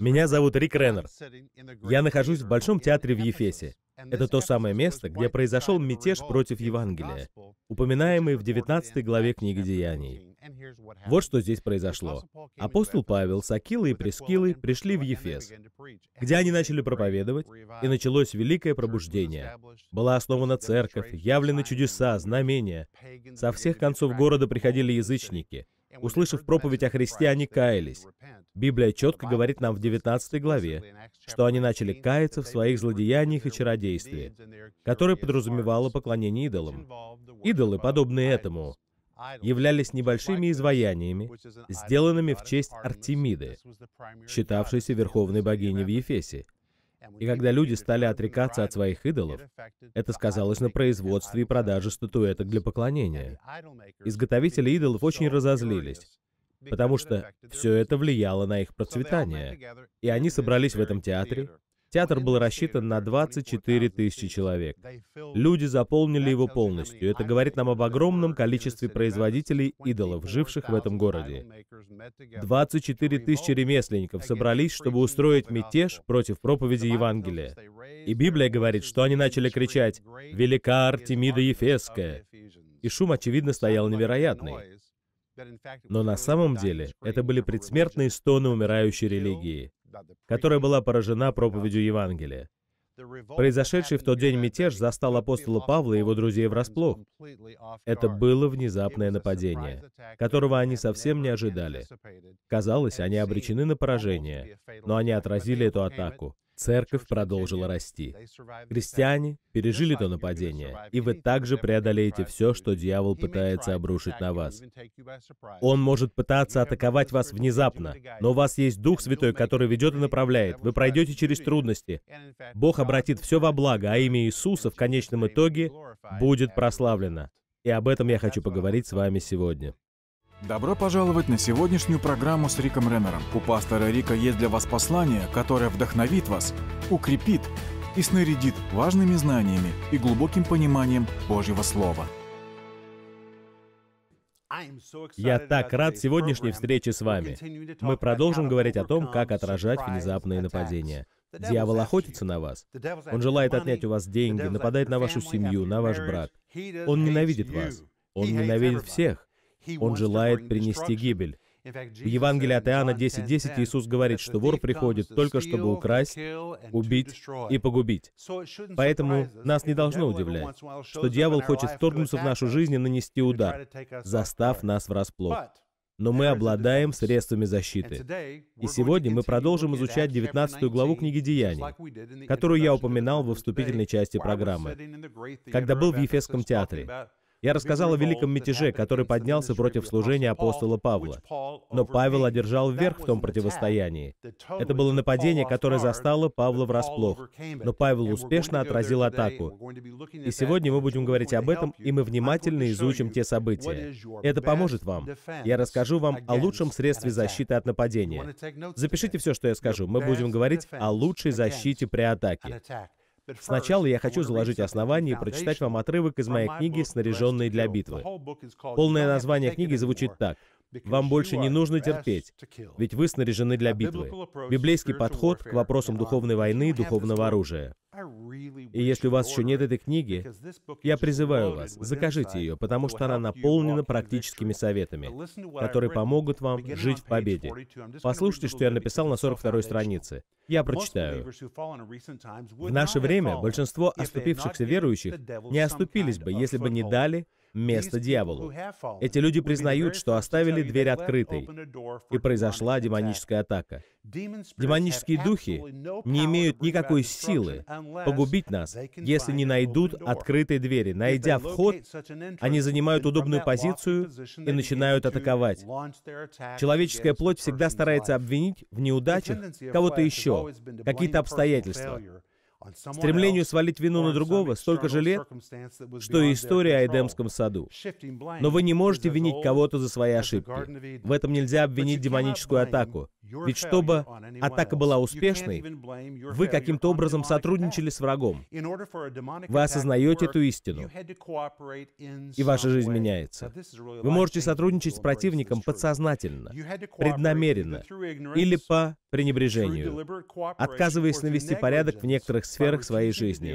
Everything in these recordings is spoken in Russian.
Меня зовут Рик Реннер. Я нахожусь в Большом театре в Ефесе. Это то самое место, где произошел мятеж против Евангелия, упоминаемый в 19 главе книги Деяний. Вот что здесь произошло. Апостол Павел с Акилой и Прескилой пришли в Ефес, где они начали проповедовать, и началось великое пробуждение. Была основана церковь, явлены чудеса, знамения. Со всех концов города приходили язычники. Услышав проповедь о Христе, они каялись. Библия четко говорит нам в 19 главе, что они начали каяться в своих злодеяниях и чародействе, которое подразумевало поклонение идолам. Идолы, подобные этому, являлись небольшими изваяниями, сделанными в честь Артемиды, считавшейся верховной богиней в Ефесе. И когда люди стали отрекаться от своих идолов, это сказалось на производстве и продаже статуэток для поклонения. Изготовители идолов очень разозлились, потому что все это влияло на их процветание. И они собрались в этом театре. Театр был рассчитан на 24 тысячи человек. Люди заполнили его полностью. Это говорит нам об огромном количестве производителей идолов, живших в этом городе. 24 тысячи ремесленников собрались, чтобы устроить мятеж против проповеди Евангелия. И Библия говорит, что они начали кричать «Велика Артемида Ефесская!» И шум, очевидно, стоял невероятный. Но на самом деле это были предсмертные стоны умирающей религии, которая была поражена проповедью Евангелия. Произошедший в тот день мятеж застал апостола Павла и его друзей врасплох. Это было внезапное нападение, которого они совсем не ожидали. Казалось, они обречены на поражение, но они отразили эту атаку. Церковь продолжила расти. Христиане пережили то нападение, и вы также преодолеете все, что дьявол пытается обрушить на вас. Он может пытаться атаковать вас внезапно, но у вас есть Дух Святой, который ведет и направляет. Вы пройдете через трудности. Бог обратит все во благо, а имя Иисуса в конечном итоге будет прославлено. И об этом я хочу поговорить с вами сегодня. Добро пожаловать на сегодняшнюю программу с Риком Реннером. У пастора Рика есть для вас послание, которое вдохновит вас, укрепит и снарядит важными знаниями и глубоким пониманием Божьего Слова. Я так рад сегодняшней встрече с вами. Мы продолжим говорить о том, как отражать внезапные нападения. Дьявол охотится на вас. Он желает отнять у вас деньги, нападает на вашу семью, на ваш брак. Он ненавидит вас. Он ненавидит всех. Он желает принести гибель. В Евангелии от Иоанна 10.10 10 Иисус говорит, что вор приходит только чтобы украсть, убить и погубить. Поэтому нас не должно удивлять, что дьявол хочет вторгнуться в нашу жизнь и нанести удар, застав нас врасплох. Но мы обладаем средствами защиты. И сегодня мы продолжим изучать 19 главу книги Деяний, которую я упоминал во вступительной части программы, когда был в Ефесском театре. Я рассказал о великом мятеже, который поднялся против служения апостола Павла. Но Павел одержал верх в том противостоянии. Это было нападение, которое застало Павла врасплох. Но Павел успешно отразил атаку. И сегодня мы будем говорить об этом, и мы внимательно изучим те события. Это поможет вам. Я расскажу вам о лучшем средстве защиты от нападения. Запишите все, что я скажу. Мы будем говорить о лучшей защите при атаке. Сначала я хочу заложить основание и прочитать вам отрывок из моей книги «Снаряженные для битвы». Полное название книги звучит так вам больше не нужно терпеть, ведь вы снаряжены для битвы. Библейский подход к вопросам духовной войны и духовного оружия. И если у вас еще нет этой книги, я призываю вас, закажите ее, потому что она наполнена практическими советами, которые помогут вам жить в победе. Послушайте, что я написал на 42-й странице. Я прочитаю. В наше время большинство оступившихся верующих не оступились бы, если бы не дали место дьяволу. Эти люди признают, что оставили дверь открытой, и произошла демоническая атака. Демонические духи не имеют никакой силы погубить нас, если не найдут открытой двери. Найдя вход, они занимают удобную позицию и начинают атаковать. Человеческая плоть всегда старается обвинить в неудачах кого-то еще, какие-то обстоятельства. Стремлению свалить вину на другого столько же лет, что и история о Эдемском саду. Но вы не можете винить кого-то за свои ошибки. В этом нельзя обвинить демоническую атаку. Ведь чтобы атака была успешной, вы каким-то образом сотрудничали с врагом. Вы осознаете эту истину, и ваша жизнь меняется. Вы можете сотрудничать с противником подсознательно, преднамеренно или по пренебрежению, отказываясь навести порядок в некоторых сферах своей жизни,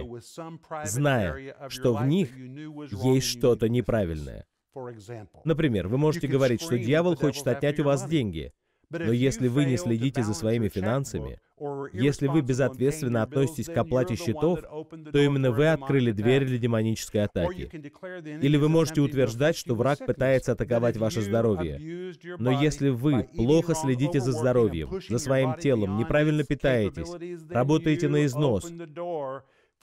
зная, что в них есть что-то неправильное. Например, вы можете говорить, что дьявол хочет отнять у вас деньги, но если вы не следите за своими финансами, если вы безответственно относитесь к оплате счетов, то именно вы открыли дверь для демонической атаки. Или вы можете утверждать, что враг пытается атаковать ваше здоровье. Но если вы плохо следите за здоровьем, за своим телом, неправильно питаетесь, работаете на износ,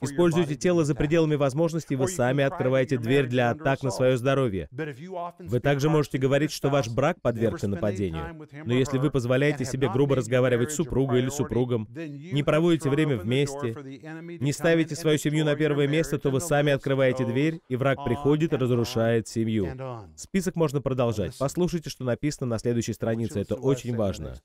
Используйте тело за пределами возможностей, вы сами открываете дверь для атак на свое здоровье. Вы также можете говорить, что ваш брак подвергся нападению. Но если вы позволяете себе грубо разговаривать с супругой или супругом, не проводите время вместе, не ставите свою семью на первое место, то вы сами открываете дверь, и враг приходит и разрушает семью. Список можно продолжать. Послушайте, что написано на следующей странице. Это очень важно.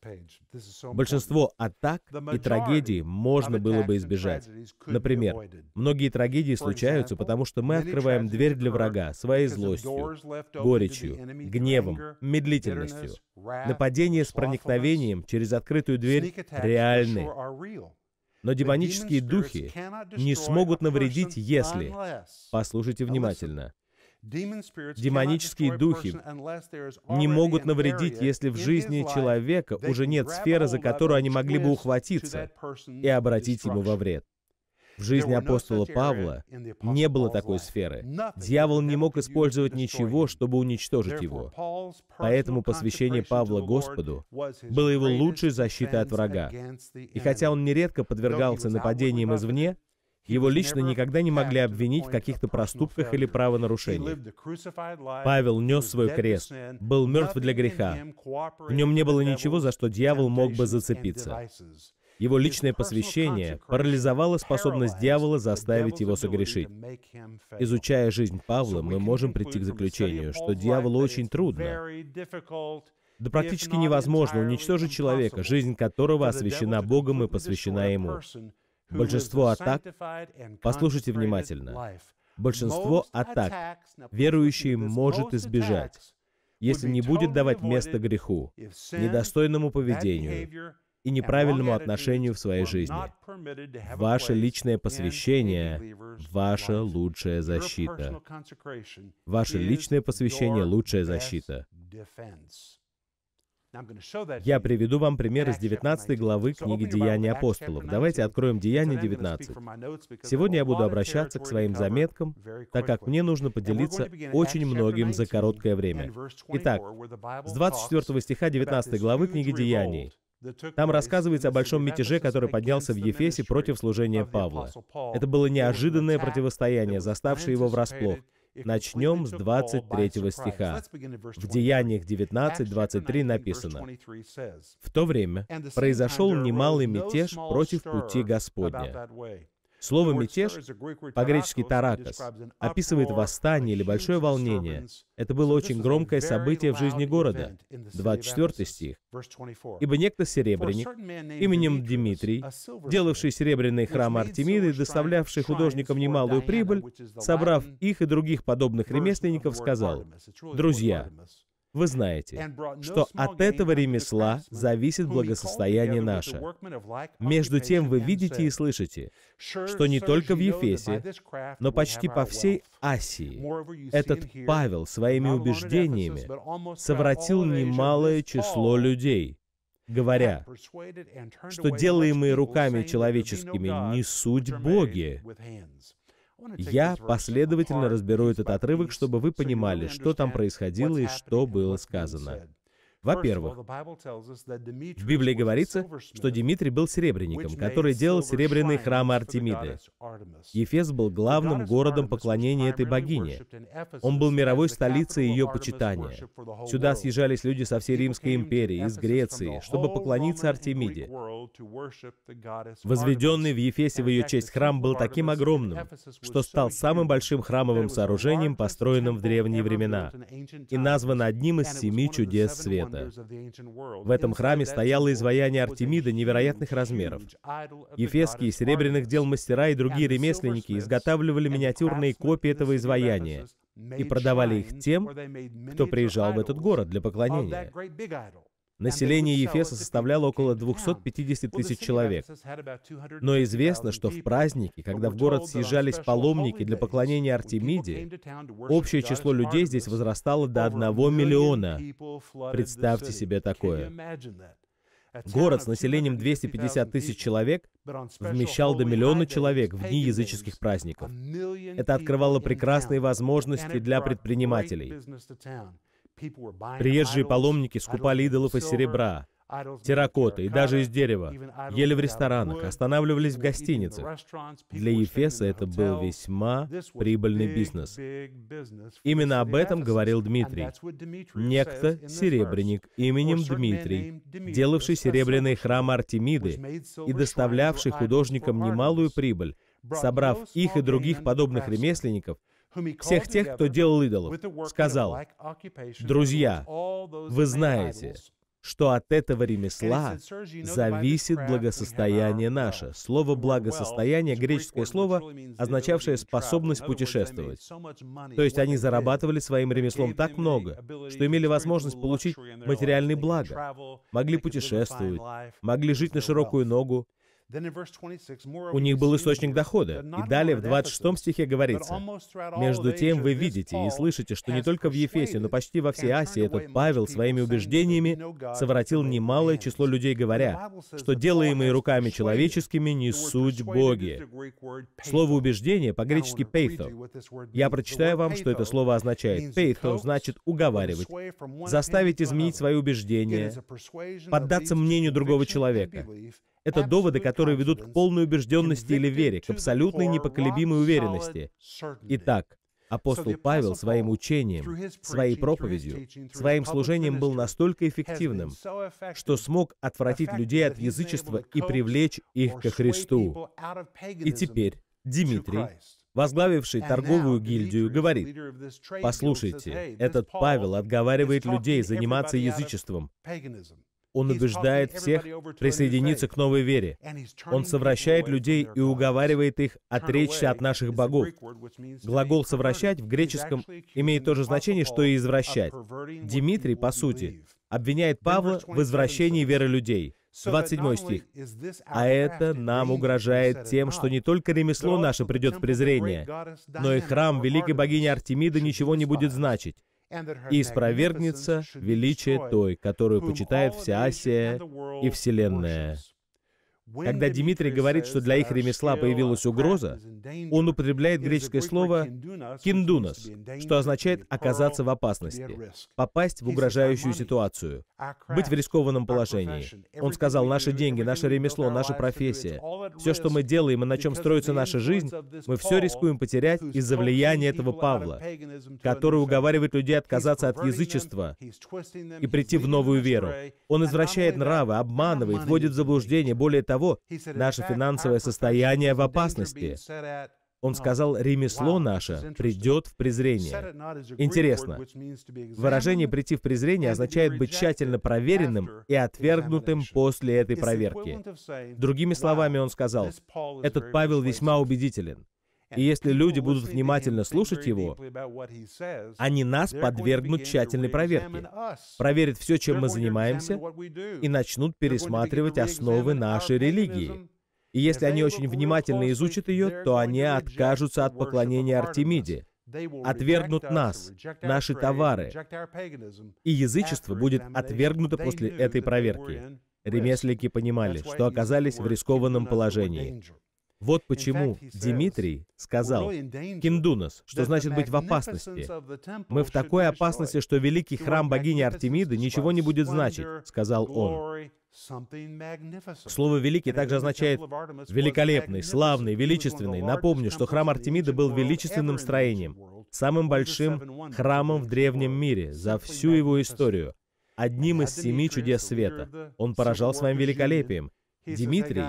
Большинство атак и трагедий можно было бы избежать. Например, Многие трагедии случаются, потому что мы открываем дверь для врага своей злостью, горечью, гневом, медлительностью. Нападения с проникновением через открытую дверь реальны. Но демонические духи не смогут навредить, если... Послушайте внимательно. Демонические духи не могут навредить, если в жизни человека уже нет сферы, за которую они могли бы ухватиться и обратить ему во вред. В жизни апостола Павла не было такой сферы. Дьявол не мог использовать ничего, чтобы уничтожить его. Поэтому посвящение Павла Господу было его лучшей защитой от врага. И хотя он нередко подвергался нападениям извне, его лично никогда не могли обвинить в каких-то проступках или правонарушениях. Павел нес свой крест, был мертв для греха. В нем не было ничего, за что дьявол мог бы зацепиться. Его личное посвящение парализовало способность дьявола заставить его согрешить. Изучая жизнь Павла, мы можем прийти к заключению, что дьяволу очень трудно, да практически невозможно уничтожить человека, жизнь которого освящена Богом и посвящена Ему. Большинство атак, послушайте внимательно, большинство атак верующий может избежать, если не будет давать место греху, недостойному поведению, и неправильному отношению в своей жизни. Ваше личное посвящение — ваша лучшая защита. Ваше личное посвящение — лучшая защита. Я приведу вам пример из 19 главы книги «Деяния апостолов». Давайте откроем Деяния 19. Сегодня я буду обращаться к своим заметкам, так как мне нужно поделиться очень многим за короткое время. Итак, с 24 стиха 19 главы книги «Деяний». Там рассказывается о большом мятеже, который поднялся в Ефесе против служения Павла. Это было неожиданное противостояние, заставшее его врасплох. Начнем с 23 стиха. В Деяниях 19.23 написано, «В то время произошел немалый мятеж против пути Господня, Слово «мятеж» по-гречески «таракос» описывает восстание или большое волнение. Это было очень громкое событие в жизни города. 24 стих. «Ибо некто серебряник, именем Дмитрий, делавший серебряный храм Артемиды доставлявший художникам немалую прибыль, собрав их и других подобных ремесленников, сказал, «Друзья, вы знаете, что от этого ремесла зависит благосостояние наше. Между тем вы видите и слышите, что не только в Ефесе, но почти по всей Асии этот Павел своими убеждениями совратил немалое число людей, говоря, что делаемые руками человеческими не суть боги, я последовательно разберу этот отрывок, чтобы вы понимали, что там происходило и что было сказано. Во-первых, в Библии говорится, что Дмитрий был серебряником, который делал серебряные храмы Артемиды. Ефес был главным городом поклонения этой богине. Он был мировой столицей ее почитания. Сюда съезжались люди со всей Римской империи, из Греции, чтобы поклониться Артемиде. Возведенный в Ефесе в ее честь храм был таким огромным, что стал самым большим храмовым сооружением, построенным в древние времена, и назван одним из семи чудес света света. В этом храме стояло изваяние Артемида невероятных размеров. Ефесские серебряных дел мастера и другие ремесленники изготавливали миниатюрные копии этого изваяния и продавали их тем, кто приезжал в этот город для поклонения. Население Ефеса составляло около 250 тысяч человек. Но известно, что в праздники, когда в город съезжались паломники для поклонения Артемиде, общее число людей здесь возрастало до 1 миллиона. Представьте себе такое. Город с населением 250 тысяч человек вмещал до миллиона человек в дни языческих праздников. Это открывало прекрасные возможности для предпринимателей. Приезжие паломники скупали идолов из серебра, терракоты и даже из дерева, ели в ресторанах, останавливались в гостиницах. Для Ефеса это был весьма прибыльный бизнес. Именно об этом говорил Дмитрий. Некто, серебряник, именем Дмитрий, делавший серебряные храмы Артемиды и доставлявший художникам немалую прибыль, собрав их и других подобных ремесленников, всех тех, кто делал идолов, сказал, «Друзья, вы знаете, что от этого ремесла зависит благосостояние наше. Слово «благосостояние» — греческое слово, означавшее способность путешествовать. То есть они зарабатывали своим ремеслом так много, что имели возможность получить материальные блага, могли путешествовать, могли жить на широкую ногу, у них был источник дохода. И далее в 26 стихе говорится, «Между тем вы видите и слышите, что не только в Ефесе, но почти во всей Асии этот Павел своими убеждениями совратил немалое число людей, говоря, что делаемые руками человеческими не суть боги». Слово «убеждение» по-гречески «пейthо». Я прочитаю вам, что это слово означает. «Пейthо» значит «уговаривать», «заставить изменить свои убеждения», «поддаться мнению другого человека». Это доводы, которые ведут к полной убежденности или вере, к абсолютной непоколебимой уверенности. Итак, апостол Павел своим учением, своей проповедью, своим служением был настолько эффективным, что смог отвратить людей от язычества и привлечь их ко Христу. И теперь Дмитрий, возглавивший торговую гильдию, говорит, «Послушайте, этот Павел отговаривает людей заниматься язычеством. Он убеждает всех присоединиться к новой вере. Он совращает людей и уговаривает их отречься от наших богов. Глагол «совращать» в греческом имеет то же значение, что и «извращать». Дмитрий, по сути, обвиняет Павла в извращении веры людей. 27 стих. «А это нам угрожает тем, что не только ремесло наше придет в презрение, но и храм великой богини Артемиды ничего не будет значить и испровергнется величие той, которую почитает вся Асия и Вселенная. Когда Дмитрий говорит, что для их ремесла появилась угроза, он употребляет греческое слово «киндунос», что означает «оказаться в опасности», «попасть в угрожающую ситуацию», «быть в рискованном положении». Он сказал, наши деньги, наше ремесло, наша профессия, все, что мы делаем и на чем строится наша жизнь, мы все рискуем потерять из-за влияния этого Павла, который уговаривает людей отказаться от язычества и прийти в новую веру. Он извращает нравы, обманывает, вводит в заблуждение, более того, того, наше финансовое состояние в опасности. Он сказал, ремесло наше придет в презрение. Интересно, выражение «прийти в презрение» означает быть тщательно проверенным и отвергнутым после этой проверки. Другими словами, он сказал, этот Павел весьма убедителен. И если люди будут внимательно слушать его, они нас подвергнут тщательной проверке, проверят все, чем мы занимаемся, и начнут пересматривать основы нашей религии. И если они очень внимательно изучат ее, то они откажутся от поклонения Артемиде, отвергнут нас, наши товары, и язычество будет отвергнуто после этой проверки. Ремесленники понимали, что оказались в рискованном положении. Вот почему Дмитрий сказал «киндунос», что значит быть в опасности. «Мы в такой опасности, что великий храм богини Артемиды ничего не будет значить», — сказал он. Слово «великий» также означает «великолепный», «славный», «величественный». Напомню, что храм Артемиды был величественным строением, самым большим храмом в древнем мире за всю его историю, одним из семи чудес света. Он поражал своим великолепием. Дмитрий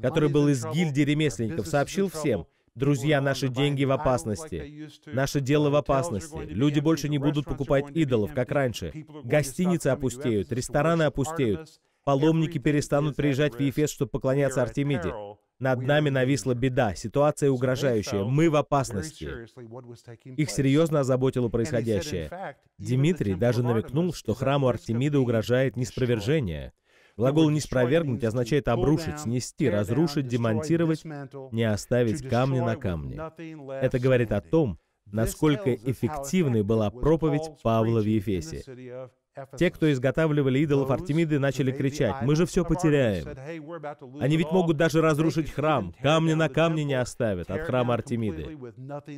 который был из гильдии ремесленников, сообщил всем, «Друзья, наши деньги в опасности. Наше дело в опасности. Люди больше не будут покупать идолов, как раньше. Гостиницы опустеют, рестораны опустеют. Паломники перестанут приезжать в Ефес, чтобы поклоняться Артемиде. Над нами нависла беда, ситуация угрожающая, мы в опасности. Их серьезно озаботило происходящее. Дмитрий даже намекнул, что храму Артемиды угрожает неспровержение. Глагол «неспровергнуть» означает обрушить, снести, разрушить, демонтировать, не оставить камня на камне. Это говорит о том, насколько эффективной была проповедь Павла в Ефесе. Те, кто изготавливали идолов Артемиды, начали кричать, «Мы же все потеряем». Они ведь могут даже разрушить храм, камня на камне не оставят от храма Артемиды.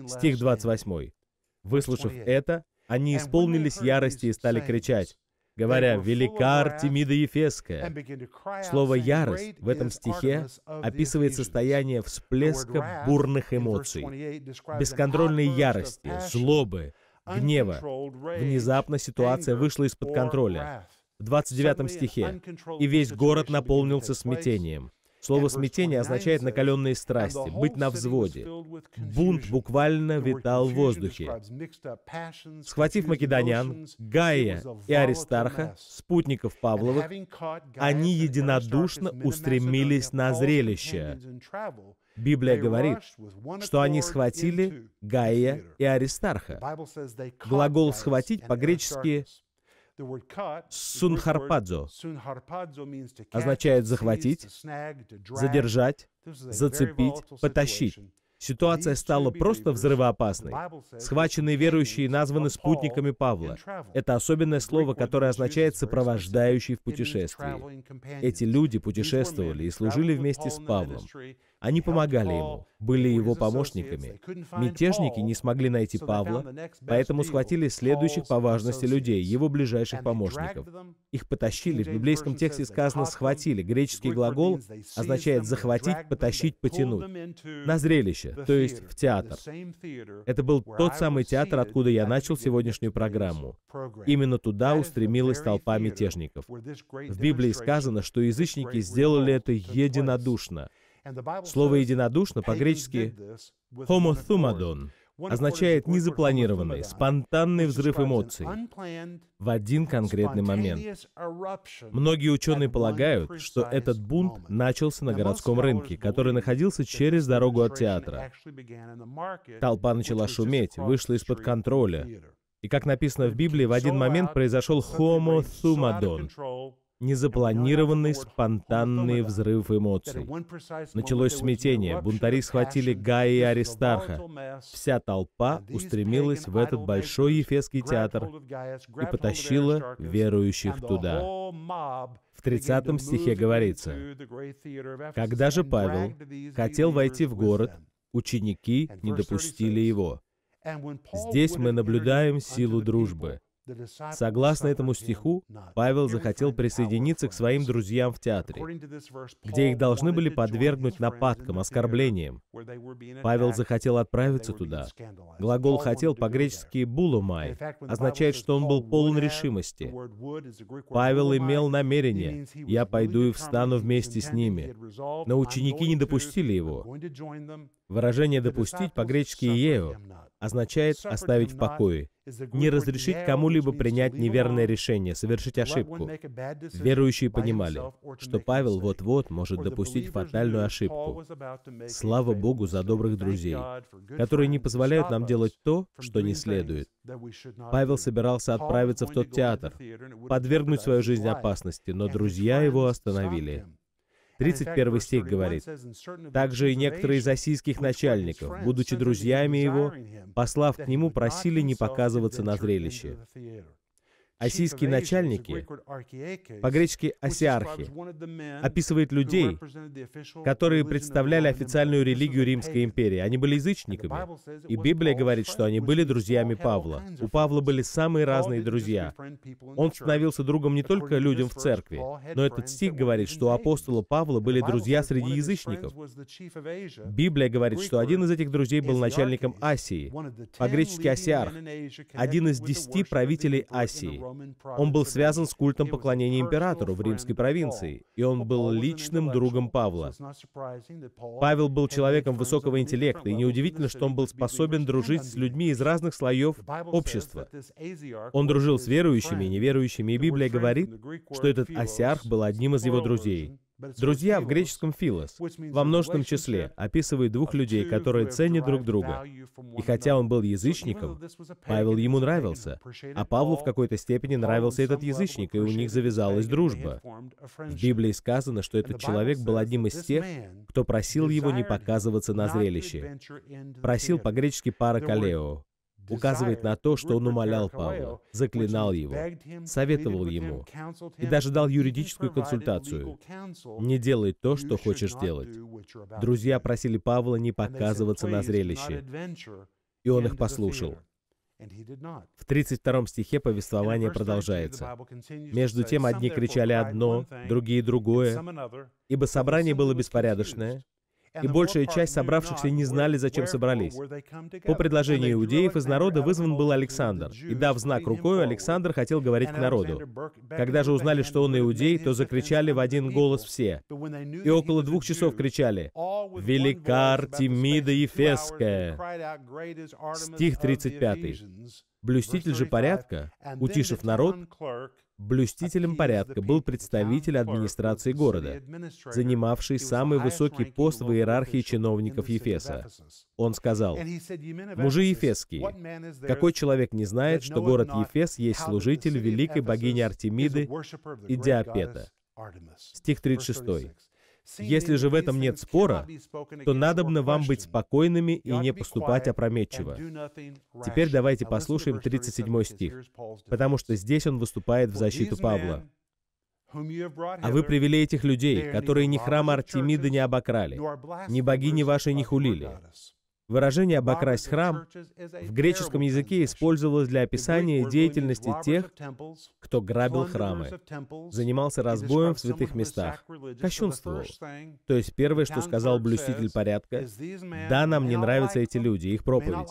Стих 28. Выслушав это, они исполнились ярости и стали кричать, говоря «Велика Артемида Ефесская». Слово «ярость» в этом стихе описывает состояние всплеска бурных эмоций, бесконтрольной ярости, злобы, гнева. Внезапно ситуация вышла из-под контроля. В 29 стихе «И весь город наполнился смятением». Слово «смятение» означает накаленные страсти, быть на взводе. Бунт буквально витал в воздухе. Схватив македонян, Гая и Аристарха, спутников Павловых, они единодушно устремились на зрелище. Библия говорит, что они схватили Гая и Аристарха. Глагол «схватить» по-гречески «сунхарпадзо» означает захватить, задержать, зацепить, потащить. Ситуация стала просто взрывоопасной. Схваченные верующие названы спутниками Павла. Это особенное слово, которое означает «сопровождающий в путешествии». Эти люди путешествовали и служили вместе с Павлом. Они помогали ему, были его помощниками. Мятежники не смогли найти Павла, поэтому схватили следующих по важности людей, его ближайших помощников. Их потащили, в библейском тексте сказано «схватили». Греческий глагол означает «захватить», «потащить», «потянуть». На зрелище, то есть в театр. Это был тот самый театр, откуда я начал сегодняшнюю программу. Именно туда устремилась толпа мятежников. В Библии сказано, что язычники сделали это единодушно — Слово «единодушно» по-гречески «homothumadon» означает незапланированный, спонтанный взрыв эмоций в один конкретный момент. Многие ученые полагают, что этот бунт начался на городском рынке, который находился через дорогу от театра. Толпа начала шуметь, вышла из-под контроля. И как написано в Библии, в один момент произошел «homothumadon», незапланированный спонтанный взрыв эмоций. Началось смятение, бунтари схватили Гая и Аристарха. Вся толпа устремилась в этот большой Ефесский театр и потащила верующих туда. В 30 стихе говорится, «Когда же Павел хотел войти в город, ученики не допустили его». Здесь мы наблюдаем силу дружбы. Согласно этому стиху, Павел захотел присоединиться к своим друзьям в театре, где их должны были подвергнуть нападкам, оскорблениям. Павел захотел отправиться туда. Глагол «хотел» по-гречески «булумай» означает, что он был полон решимости. Павел имел намерение «я пойду и встану вместе с ними». Но ученики не допустили его. Выражение «допустить» по-гречески «ео» означает оставить в покое, не разрешить кому-либо принять неверное решение, совершить ошибку. Верующие понимали, что Павел вот-вот может допустить фатальную ошибку. Слава Богу за добрых друзей, которые не позволяют нам делать то, что не следует. Павел собирался отправиться в тот театр, подвергнуть свою жизнь опасности, но друзья его остановили. 31 стих говорит, «Также и некоторые из асийских начальников, будучи друзьями его, послав к нему, просили не показываться на зрелище». Ассийские начальники, по-гречески «асиархи», описывает людей, которые представляли официальную религию Римской империи. Они были язычниками. И Библия говорит, что они были друзьями Павла. У Павла были самые разные друзья. Он становился другом не только людям в церкви, но этот стих говорит, что у апостола Павла были друзья среди язычников. Библия говорит, что один из этих друзей был начальником Асии, по-гречески «асиарх», один из десяти правителей Асии. Он был связан с культом поклонения императору в римской провинции, и он был личным другом Павла. Павел был человеком высокого интеллекта, и неудивительно, что он был способен дружить с людьми из разных слоев общества. Он дружил с верующими и неверующими, и Библия говорит, что этот Осиарх был одним из его друзей. Друзья в греческом «филос» во множественном числе описывает двух людей, которые ценят друг друга. И хотя он был язычником, Павел ему нравился, а Павлу в какой-то степени нравился этот язычник, и у них завязалась дружба. В Библии сказано, что этот человек был одним из тех, кто просил его не показываться на зрелище. Просил по-гречески «паракалео», указывает на то, что он умолял Павла, заклинал его, советовал ему и даже дал юридическую консультацию. Не делай то, что хочешь делать. Друзья просили Павла не показываться на зрелище, и он их послушал. В 32 стихе повествование продолжается. «Между тем одни кричали одно, другие другое, ибо собрание было беспорядочное, и большая часть собравшихся не знали, зачем собрались. По предложению иудеев из народа вызван был Александр, и дав знак рукой, Александр хотел говорить к народу. Когда же узнали, что он иудей, то закричали в один голос все. И около двух часов кричали «Велика Артемида Ефесская!» Стих 35. Блюститель же порядка, утишив народ, Блюстителем порядка был представитель администрации города, занимавший самый высокий пост в иерархии чиновников Ефеса. Он сказал, «Мужи Ефесские, какой человек не знает, что город Ефес есть служитель великой богини Артемиды и Диапета?» Стих 36. Если же в этом нет спора, то надобно вам быть спокойными и не поступать опрометчиво. Теперь давайте послушаем 37 стих, потому что здесь он выступает в защиту Павла. «А вы привели этих людей, которые ни храма Артемида не обокрали, ни богини вашей не хулили, Выражение «обокрасть храм» в греческом языке использовалось для описания деятельности тех, кто грабил храмы, занимался разбоем в святых местах, кощунствовал. То есть первое, что сказал блюститель порядка, «Да, нам не нравятся эти люди, их проповедь.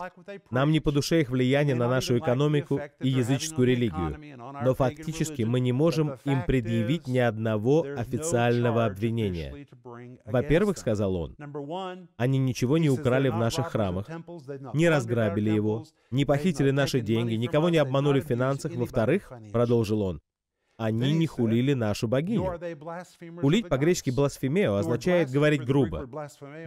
Нам не по душе их влияние на нашу экономику и языческую религию, но фактически мы не можем им предъявить ни одного официального обвинения. Во-первых, сказал он, они ничего не украли в наших наших храмах, не разграбили его, не похитили наши деньги, никого не обманули в финансах. Во-вторых, продолжил он, они не хулили нашу богиню. Хулить по-гречески «бласфемео» означает говорить грубо,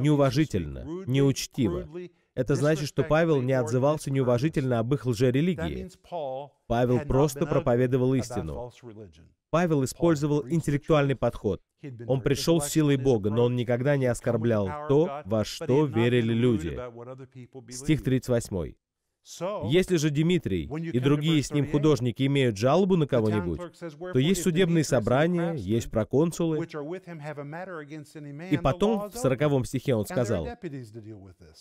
неуважительно, неучтиво. Это значит, что Павел не отзывался неуважительно об их лжерелигии. Павел просто проповедовал истину. Павел использовал интеллектуальный подход. Он пришел с силой Бога, но он никогда не оскорблял то, во что верили люди. Стих 38. Если же Дмитрий и другие с ним художники имеют жалобу на кого-нибудь, то есть судебные собрания, есть проконсулы. И потом в сороковом стихе он сказал,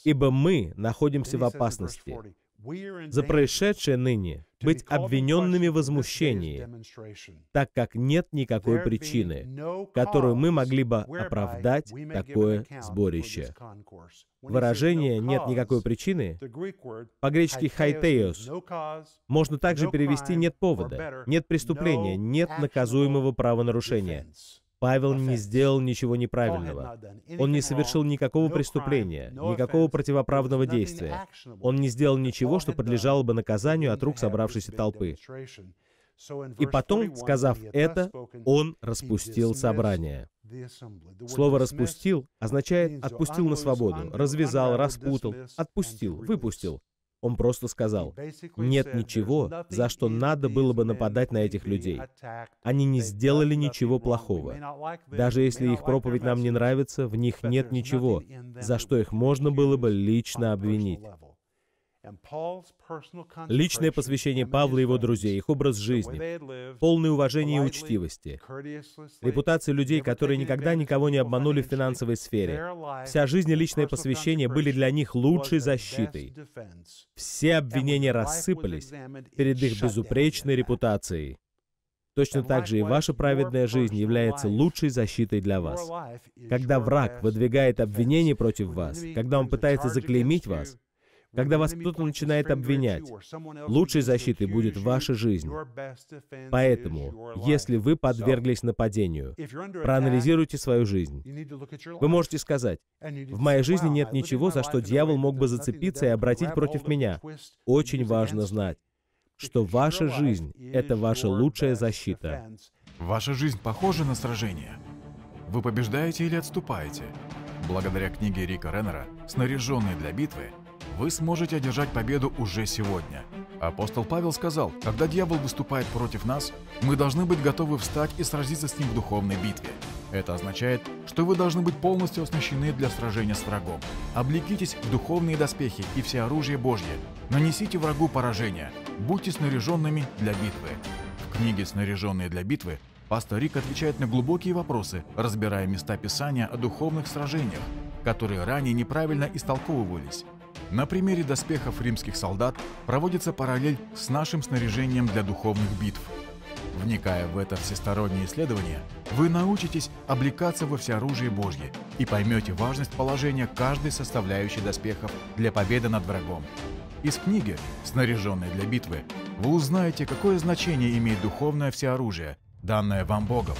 «Ибо мы находимся в опасности, за происшедшее ныне быть обвиненными в возмущении, так как нет никакой причины, которую мы могли бы оправдать такое сборище. Выражение «нет никакой причины» по-гречески «хайтеос» можно также перевести «нет повода», «нет преступления», «нет наказуемого правонарушения». Павел не сделал ничего неправильного. Он не совершил никакого преступления, никакого противоправного действия. Он не сделал ничего, что подлежало бы наказанию от рук собравшейся толпы. И потом, сказав это, он распустил собрание. Слово «распустил» означает «отпустил на свободу», «развязал», «распутал», «отпустил», «выпустил». Он просто сказал, нет ничего, за что надо было бы нападать на этих людей. Они не сделали ничего плохого. Даже если их проповедь нам не нравится, в них нет ничего, за что их можно было бы лично обвинить. Личное посвящение Павла и его друзей, их образ жизни, полное уважение и учтивости, репутация людей, которые никогда никого не обманули в финансовой сфере, вся жизнь и личное посвящение были для них лучшей защитой. Все обвинения рассыпались перед их безупречной репутацией. Точно так же и ваша праведная жизнь является лучшей защитой для вас. Когда враг выдвигает обвинения против вас, когда он пытается заклеймить вас, когда вас кто-то начинает обвинять, лучшей защитой будет ваша жизнь. Поэтому, если вы подверглись нападению, проанализируйте свою жизнь. Вы можете сказать, «В моей жизни нет ничего, за что дьявол мог бы зацепиться и обратить против меня». Очень важно знать, что ваша жизнь — это ваша лучшая защита. Ваша жизнь похожа на сражение? Вы побеждаете или отступаете? Благодаря книге Рика Реннера «Снаряженные для битвы» вы сможете одержать победу уже сегодня. Апостол Павел сказал, когда дьявол выступает против нас, мы должны быть готовы встать и сразиться с ним в духовной битве. Это означает, что вы должны быть полностью оснащены для сражения с врагом. Облекитесь в духовные доспехи и все оружие Божье. Нанесите врагу поражение. Будьте снаряженными для битвы. В книге «Снаряженные для битвы» пастор Рик отвечает на глубокие вопросы, разбирая места Писания о духовных сражениях, которые ранее неправильно истолковывались. На примере доспехов римских солдат проводится параллель с нашим снаряжением для духовных битв. Вникая в это всестороннее исследование, вы научитесь облекаться во всеоружие Божье и поймете важность положения каждой составляющей доспехов для победы над врагом. Из книги, снаряженной для битвы, вы узнаете, какое значение имеет духовное всеоружие, данное вам Богом.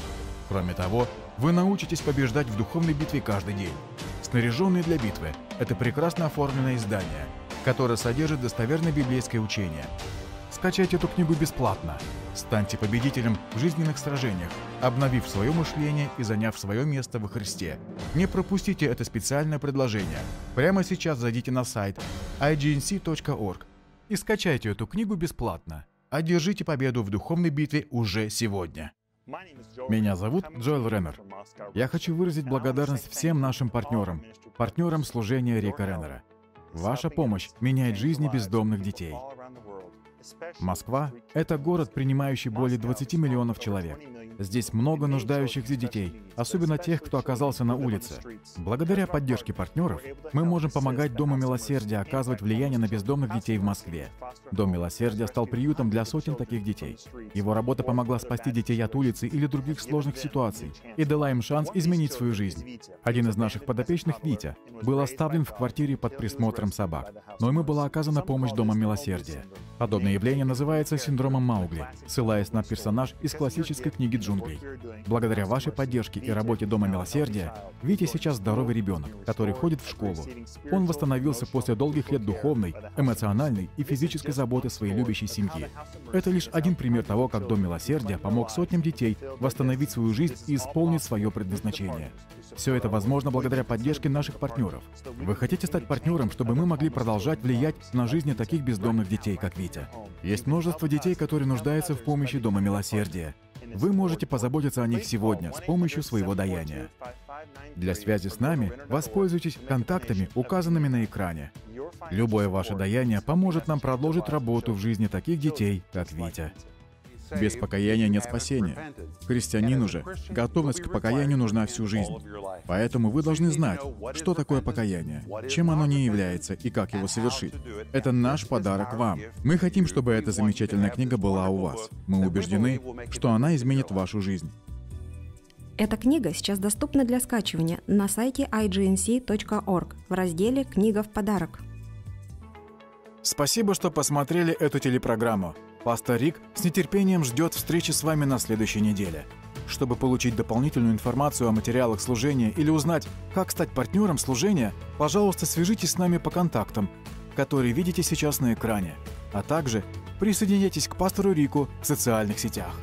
Кроме того, вы научитесь побеждать в духовной битве каждый день. Снаряженные для битвы – это прекрасно оформленное издание, которое содержит достоверное библейское учение. Скачайте эту книгу бесплатно. Станьте победителем в жизненных сражениях, обновив свое мышление и заняв свое место во Христе. Не пропустите это специальное предложение. Прямо сейчас зайдите на сайт ignc.org и скачайте эту книгу бесплатно. Одержите победу в духовной битве уже сегодня. Меня зовут Джоэл Реннер. Я хочу выразить благодарность всем нашим партнерам, партнерам служения Рика Реннера. Ваша помощь меняет жизни бездомных детей. Москва — это город, принимающий более 20 миллионов человек. Здесь много нуждающихся детей, особенно тех, кто оказался на улице. Благодаря поддержке партнеров мы можем помогать Дому Милосердия оказывать влияние на бездомных детей в Москве. Дом Милосердия стал приютом для сотен таких детей. Его работа помогла спасти детей от улицы или других сложных ситуаций и дала им шанс изменить свою жизнь. Один из наших подопечных, Витя, был оставлен в квартире под присмотром собак, но ему была оказана помощь Дома Милосердия. Подобное явление называется синдромом Маугли, ссылаясь на персонаж из классической книги джунглей. Благодаря вашей поддержке и работе Дома Милосердия, Витя сейчас здоровый ребенок, который ходит в школу. Он восстановился после долгих лет духовной, эмоциональной и физической заботы своей любящей семьи. Это лишь один пример того, как Дом Милосердия помог сотням детей восстановить свою жизнь и исполнить свое предназначение. Все это возможно благодаря поддержке наших партнеров. Вы хотите стать партнером, чтобы мы могли продолжать влиять на жизни таких бездомных детей, как Витя? Есть множество детей, которые нуждаются в помощи Дома Милосердия. Вы можете позаботиться о них сегодня с помощью своего даяния. Для связи с нами воспользуйтесь контактами, указанными на экране. Любое ваше даяние поможет нам продолжить работу в жизни таких детей, как Витя. Без покаяния нет спасения. Христианину же готовность к покаянию нужна всю жизнь. Поэтому вы должны знать, что такое покаяние, чем оно не является и как его совершить. Это наш подарок вам. Мы хотим, чтобы эта замечательная книга была у вас. Мы убеждены, что она изменит вашу жизнь. Эта книга сейчас доступна для скачивания на сайте ignc.org в разделе «Книга в подарок». Спасибо, что посмотрели эту телепрограмму. Пастор Рик с нетерпением ждет встречи с вами на следующей неделе. Чтобы получить дополнительную информацию о материалах служения или узнать, как стать партнером служения, пожалуйста, свяжитесь с нами по контактам, которые видите сейчас на экране, а также присоединяйтесь к пастору Рику в социальных сетях.